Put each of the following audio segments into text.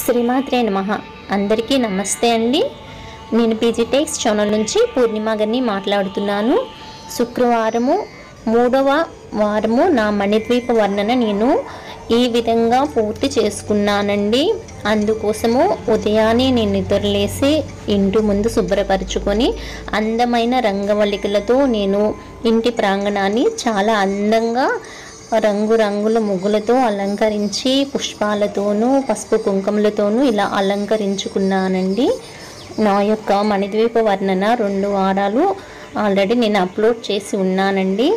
శ్రీమాత్రే నమః. అందరికీ నమస్తే అండి. నేను పీజీ టెక్స్ ఛానల్ నుంచి పూర్ణిమ గారిని మాట్లాడుతున్నాను. శుక్రవారము మూడవ వారము నా మణిద్వీప వర్ణన నేను ఈ విధంగా పూర్తి చేసుకున్నానండి. అందుకోసము ఉదయాన్నే నేను నిద్రలేసి ఇంటి ముందు శుభ్రపరచుకొని అందమైన రంగవల్లికలతో నేను ఇంటి ప్రాంగణాన్ని చాలా అందంగా రంగురంగుల ముగ్గులతో అలంకరించి పుష్పాలతోనూ పసుపు కుంకుమలతోనూ ఇలా అలంకరించుకున్నానండి. నా యొక్క మణిద్వీప వర్ణన రెండు వారాలు ఆల్రెడీ నేను అప్లోడ్ చేసి ఉన్నానండి.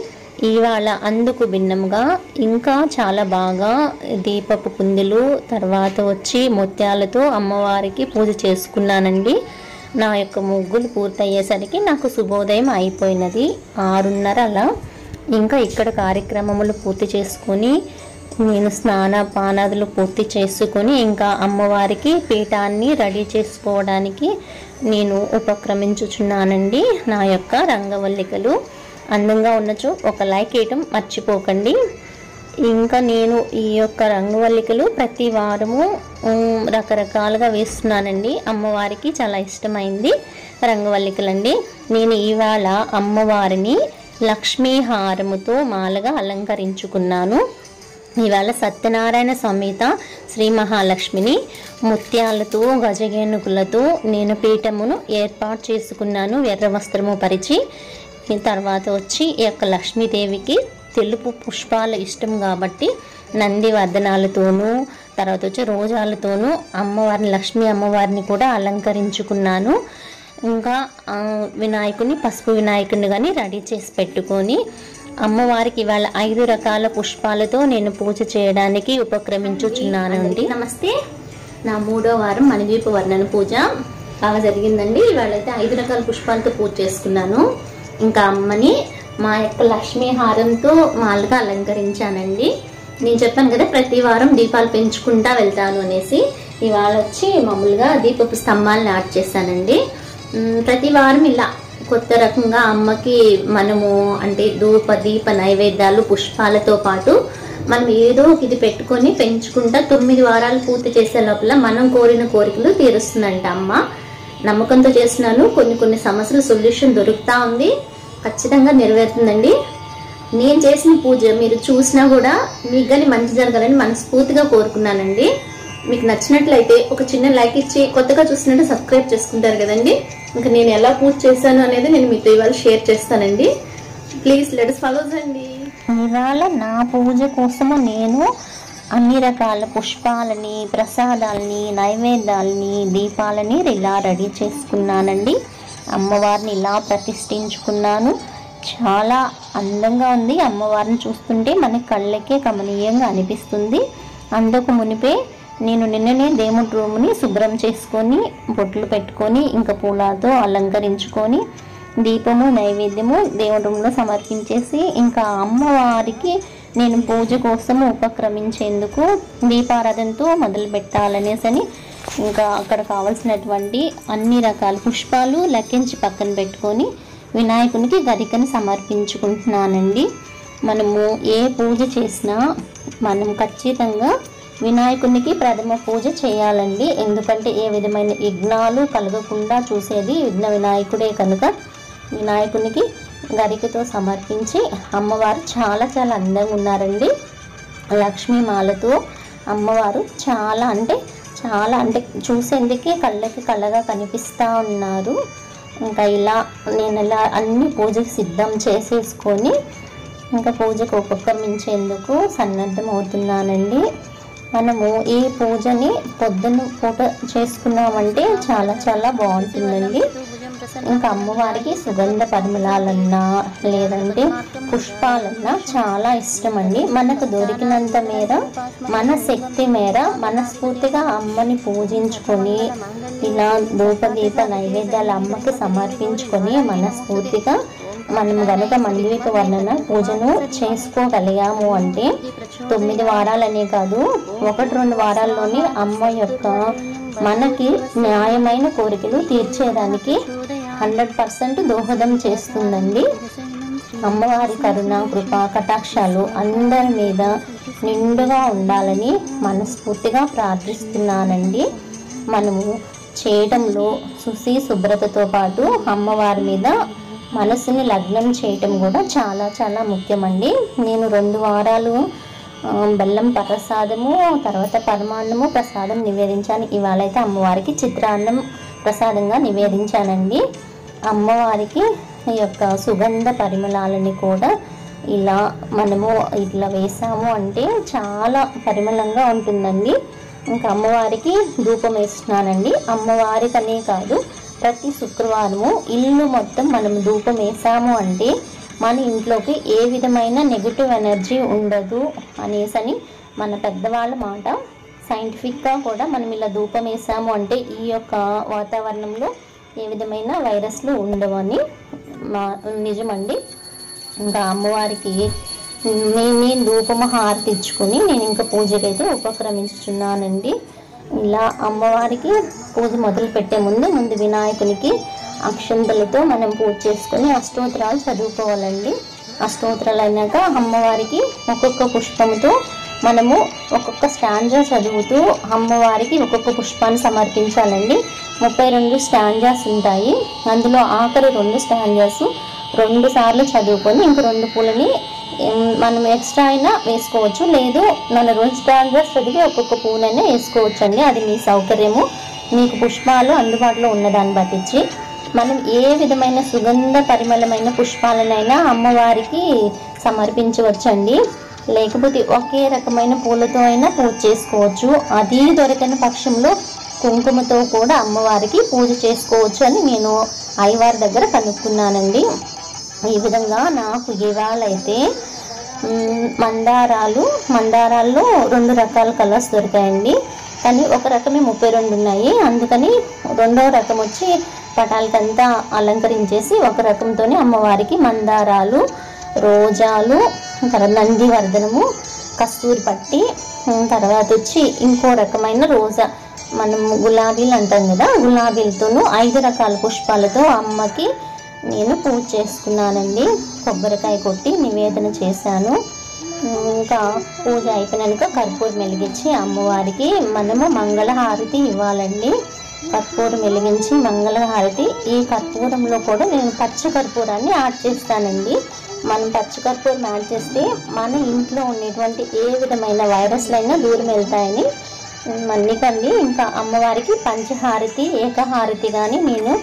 ఇవాళ అందుకు భిన్నంగా ఇంకా చాలా బాగా దీపపు కుందులు తర్వాత వచ్చి ముత్యాలతో అమ్మవారికి పూజ చేసుకున్నానండి. నా యొక్క ముగ్గులు పూర్తయ్యేసరికి నాకు శుభోదయం అయిపోయినది ఆరున్నర అలా ఇంకా ఇక్కడ కార్యక్రమములు పూర్తి చేసుకొని నేను స్నాన పానాదులు పూర్తి చేసుకొని ఇంకా అమ్మవారికి పీఠాన్ని రెడీ చేసుకోవడానికి నేను ఉపక్రమించుచున్నానండి నా యొక్క రంగవల్లికలు. అందంగా ఉన్నచో ఒక లైక్ వేయటం మర్చిపోకండి. ఇంకా నేను ఈ యొక్క రంగవల్లికలు ప్రతి వారము రకరకాలుగా వేస్తున్నానండి. అమ్మవారికి చాలా ఇష్టమైంది రంగవల్లికలండి. నేను ఇవాళ అమ్మవారిని లక్ష్మీ హారముతో మాలగా అలంకరించుకున్నాను. ఇవాళ సత్యనారాయణ సమేత శ్రీ మహాలక్ష్మిని ముత్యాలతో గజగేనుకులతో నేను పీఠమును ఏర్పాటు చేసుకున్నాను ఎర్ర వస్త్రము పరిచి. తర్వాత వచ్చి ఈ యొక్క లక్ష్మీదేవికి తెలుపు పుష్పాలు ఇష్టం కాబట్టి నంది వర్ధనాలతోనూ తర్వాత వచ్చి రోజాలతోనూ అమ్మవారిని లక్ష్మీ అమ్మవారిని కూడా అలంకరించుకున్నాను. ఇంకా వినాయకుని పసుపు వినాయకుని కానీ రెడీ చేసి పెట్టుకొని అమ్మవారికి ఇవాళ ఐదు రకాల పుష్పాలతో నేను పూజ చేయడానికి ఉపక్రమించుచున్నానండి. నమస్తే. నా మూడో వారం మణిదీప వర్ణన పూజ బాగా జరిగిందండి. ఇవాళ అయితే ఐదు రకాల పుష్పాలతో పూజ చేసుకున్నాను. ఇంకా అమ్మని మా యొక్క లక్ష్మీ హారంతో మాలుగా అలంకరించానండి. నేను చెప్పాను కదా ప్రతి వారం దీపాలు పెంచుకుంటా వెళ్తాను అనేసి. ఇవాళ వచ్చి మామూలుగా దీపపు స్తంభాలు నాటు చేశానండి. ప్రతి వారం ఇలా కొత్త రకంగా అమ్మకి మనము అంటే ధూప దీప నైవేద్యాలు పుష్పాలతో పాటు మనం ఏదో ఒక ఇది పెట్టుకొని పెంచుకుంటా తొమ్మిది వారాలు పూర్తి చేసే లోపల మనం కోరిన కోరికలు తీరుస్తుందంట అమ్మ. నమ్మకంతో చేస్తున్నాను. కొన్ని కొన్ని సమస్యల సొల్యూషన్ దొరుకుతా ఉంది. ఖచ్చితంగా నెరవేరుతుందండి. నేను చేసిన పూజ మీరు చూసినా కూడా మీకు కానీ మంచి జరగాలని మనస్ఫూర్తిగా కోరుకున్నానండి. మీకు నచ్చినట్లయితే ఒక చిన్న లైక్ ఇచ్చి కొత్తగా చూసినట్టు సబ్స్క్రైబ్ చేసుకుంటారు కదండి. ఇంకా నేను ఎలా పూజ చేశాను అనేది నేను మీతో ఇవాళ షేర్ చేస్తానండి. ప్లీజ్ లెట్స్ ఫాలోస్ అండి. ఇవాళ నా పూజ కోసము నేను అన్ని రకాల పుష్పాలని ప్రసాదాలని నైవేద్యాలని దీపాలని ఇలా రెడీ చేసుకున్నానండి. అమ్మవారిని ఇలా ప్రతిష్ఠించుకున్నాను. చాలా అందంగా ఉంది. అమ్మవారిని చూస్తుంటే మన కళ్ళకే కమనీయంగా అనిపిస్తుంది. అందుకు మునిపే నేను నిన్ననే దేవుడి రూమ్ని శుభ్రం చేసుకొని బొట్లు పెట్టుకొని ఇంకా పూలతో అలంకరించుకొని దీపము నైవేద్యము దేవుడి రూమ్లో సమర్పించేసి ఇంకా అమ్మవారికి నేను పూజ కోసం ఉపక్రమించేందుకు దీపారాధనతో మొదలు పెట్టాలనేసి అని ఇంకా అక్కడ కావలసినటువంటి అన్ని రకాల పుష్పాలు లెక్కించి పక్కన పెట్టుకొని వినాయకునికి గరికని సమర్పించుకుంటున్నానండి. మనము ఏ పూజ చేసినా మనం ఖచ్చితంగా వినాయకునికి ప్రథమ పూజ చేయాలండి. ఎందుకంటే ఏ విధమైన విఘ్నాలు కలగకుండా చూసేది విఘ్న వినాయకుడే కనుక వినాయకునికి గరికతో సమర్పించి అమ్మవారు చాలా చాలా అందంగా ఉన్నారండి. లక్ష్మీమాలతో అమ్మవారు చాలా అంటే చాలా అంటే చూసేందుకే కళ్ళకి కళ్ళగా కనిపిస్తూ ఉన్నారు. ఇంకా ఇలా నేను ఇలా అన్ని పూజకు సిద్ధం చేసేసుకొని ఇంకా పూజకు ఉపక్రమించేందుకు సన్నద్ధం అవుతున్నానండి మనము ఈ పూజని పొద్దున్న పూట చేసుకున్నామంటే చాలా చాలా బాగుంటుందండి. ఇంకా అమ్మవారికి సుగంధ పరిమళాలన్నా లేదంటే పుష్పాలన్నా చాలా ఇష్టం అండి మనకు దొరికినంత మేర మన శక్తి మేర మనస్ఫూర్తిగా అమ్మని పూజించుకొని ఇలా ధూపదీప నైవేద్యాలు అమ్మకి సమర్పించుకొని మనస్ఫూర్తిగా మనం గనుక మందివిక వర్ణన పూజను చేసుకోగలిగాము అంటే తొమ్మిది వారాలనే కాదు ఒకటి రెండు వారాల్లోనే అమ్మ యొక్క మనకి న్యాయమైన కోరికలు తీర్చేదానికి హండ్రెడ్ పర్సెంట్ దోహదం చేస్తుందండి. అమ్మవారి కరుణ కృప కటాక్షాలు అందరి మీద నిండుగా ఉండాలని మనస్ఫూర్తిగా ప్రార్థిస్తున్నానండి. మనము చేయడంలో శుచి శుభ్రతతో పాటు అమ్మవారి మీద మనసుని లగ్నం చేయటం కూడా చాలా చాలా ముఖ్యమండి. నేను రెండు వారాలు బెల్లం ప్రసాదము తర్వాత పరమాన్నము ప్రసాదం నివేదించాను. ఇవాళ అయితే అమ్మవారికి చిత్రాన్నం ప్రసాదంగా నివేదించానండి. అమ్మవారికి ఈ యొక్క సుగంధ పరిమళాలని కూడా ఇలా మనము ఇట్లా వేసాము అంటే చాలా పరిమళంగా ఉంటుందండి. ఇంకా అమ్మవారికి ధూపం వేస్తున్నానండి. అమ్మవారికనే కాదు ప్రతి శుక్రవారము ఇల్లు మొత్తం మనం ధూపం వేసాము అంటే మన ఇంట్లోకి ఏ విధమైన నెగిటివ్ ఎనర్జీ ఉండదు అనేసని మన పెద్దవాళ్ళ మాట సైంటిఫిక్గా కూడా మనం ఇలా ధూపం వేసాము అంటే ఈ యొక్క వాతావరణంలో ఏ విధమైన వైరస్లు ఉండవని మా నిజమండి. ఇంకా అమ్మవారికి నేను నేను ధూపము నేను ఇంకా పూజకైతే ఉపక్రమించుచున్నానండి. ఇలా అమ్మవారికి పూజ మొదలు పెట్టే ముందు ముందు వినాయకునికి అక్షంతలతో మనం పూజ చేసుకొని అష్టోత్తరాలు చదువుకోవాలండి. అష్టోత్తరాలు అయినాక అమ్మవారికి ఒక్కొక్క పుష్పంతో మనము ఒక్కొక్క స్టాంజా చదువుతూ అమ్మవారికి ఒక్కొక్క పుష్పాన్ని సమర్పించాలండి. ముప్పై రెండు స్టాంజాస్ ఉంటాయి. అందులో ఆఖరి రెండు స్టాంజాస్ రెండు సార్లు చదువుకొని ఇంక రెండు పూలని మనం ఎక్స్ట్రా అయినా వేసుకోవచ్చు. లేదు మన రోజు స్టాంజాస్ చదివి ఒక్కొక్క పూలైనా వేసుకోవచ్చు అండి అది మీ సౌకర్యము. మీకు పుష్పాలు అందుబాటులో ఉన్నదాన్ని బట్టించి మనం ఏ విధమైన సుగంధ పరిమళమైన పుష్పాలనైనా అమ్మవారికి సమర్పించవచ్చండి. లేకపోతే ఒకే రకమైన పూలతో అయినా పూజ చేసుకోవచ్చు. అది దొరకని పక్షంలో కుంకుమతో కూడా అమ్మవారికి పూజ చేసుకోవచ్చు అని నేను అయ్యవారి దగ్గర కనుక్కున్నానండి. ఈ విధంగా నాకు ఇవాళైతే మందారాలు మందారాల్లో రెండు రకాల కలర్స్ దొరికాయండి. కానీ ఒక రకమే ముప్పై రెండు ఉన్నాయి. అందుకని రెండో రకం వచ్చి పటాలకంతా అలంకరించేసి ఒక రకంతోనే అమ్మవారికి మందారాలు రోజాలు తర్వాత నందివర్ధనము కస్తూరి పట్టి తర్వాత వచ్చి ఇంకో రకమైన రోజా మనం గులాబీలు అంటాం కదా గులాబీలతోనూ ఐదు రకాల పుష్పాలతో అమ్మకి నేను పూజ చేసుకున్నానండి. కొబ్బరికాయ కొట్టి నివేదన చేశాను. ఇంకా పూజ అయిపోయినాక కర్పూరం వెలిగించి అమ్మవారికి మనము మంగళహారతి ఇవ్వాలండి. కర్పూరం వెలిగించి మంగళహారతి. ఈ కర్పూరంలో కూడా నేను పచ్చ కర్పూరాన్ని యాడ్ చేస్తానండి. మనం పచ్చ కర్పూరం యాడ్ చేస్తే మన ఇంట్లో ఉండేటువంటి ఏ విధమైన వైరస్లైనా దూరం వెళ్తాయని మన్నికండి ఇంకా అమ్మవారికి పంచహారతి ఏకహారతి కానీ నేను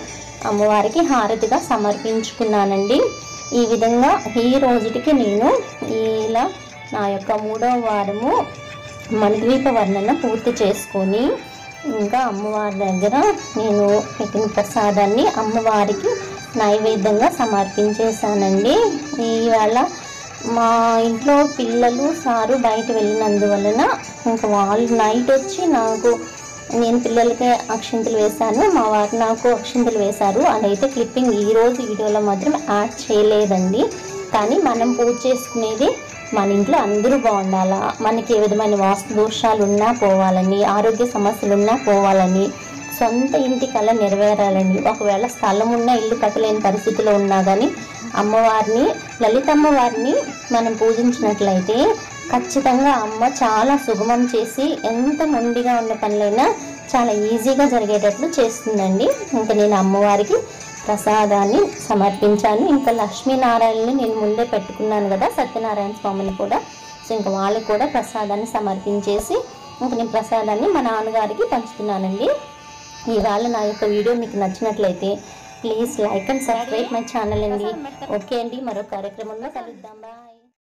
అమ్మవారికి హారతిగా సమర్పించుకున్నానండి. ఈ విధంగా ఈ రోజుటికి నేను ఇలా నా యొక్క మూడవ వారము మణిద్వీప వర్ణన పూర్తి చేసుకొని ఇంకా అమ్మవారి దగ్గర నేను పెట్టిన ప్రసాదాన్ని అమ్మవారికి నైవేద్యంగా సమర్పించేశానండి. ఈవేళ మా ఇంట్లో పిల్లలు సారు బయట వెళ్ళినందువలన ఇంకా వాళ్ళు నైట్ వచ్చి నాకు నేను పిల్లలకి అక్షింతలు వేశాను మా వారు నాకు అక్షింతలు వేశారు అదైతే క్లిప్పింగ్ ఈరోజు వీడియోలో మాత్రం యాడ్ చేయలేదండి. కానీ మనం పూజ చేసుకునేది మన ఇంట్లో అందరూ బాగుండాలా? మనకి ఏ విధమైన వాస్తు దోషాలు ఉన్నా పోవాలని ఆరోగ్య సమస్యలు ఉన్నా పోవాలని సొంత ఇంటి కళ నెరవేరాలని ఒకవేళ స్థలం ఉన్న ఇల్లు కట్టలేని పరిస్థితిలో ఉన్నా కానీ అమ్మవారిని లలితమ్మవారిని మనం పూజించినట్లయితే ఖచ్చితంగా అమ్మ చాలా సుగమం చేసి ఎంత మొండిగా ఉన్న పనులైనా చాలా ఈజీగా జరిగేటట్లు చేస్తుందండి. ఇంకా నేను అమ్మవారికి ప్రసాదాన్ని సమర్పించాను. ఇంకా లక్ష్మీనారాయణని నేను ముందే పెట్టుకున్నాను కదా సత్యనారాయణ స్వామిని కూడా. సో ఇంకా వాళ్ళకి కూడా ప్రసాదాన్ని సమర్పించేసి ఇంకా నేను ప్రసాదాన్ని మా నాన్నగారికి పంచుతున్నానండి. ఇవాళ నా యొక్క వీడియో మీకు నచ్చినట్లయితే please like and subscribe my channel అండి. ఓకే అండి మరో కార్యక్రమంలో కలుద్దాం. బాయ్.